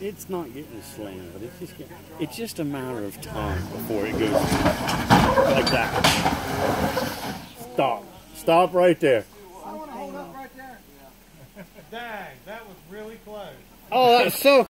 it's not getting slammed, but it's just getting, it's just a matter of time before it goes like that. Stop. Stop right there. I want to hold up right there. Dang, that was really close. Oh, that's so